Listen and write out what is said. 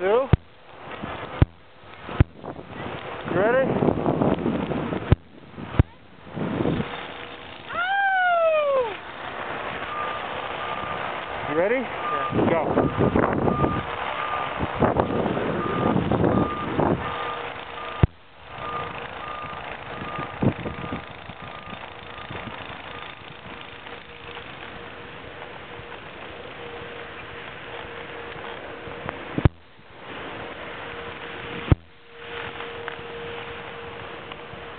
Sue? You ready? You ready? Yeah. Go.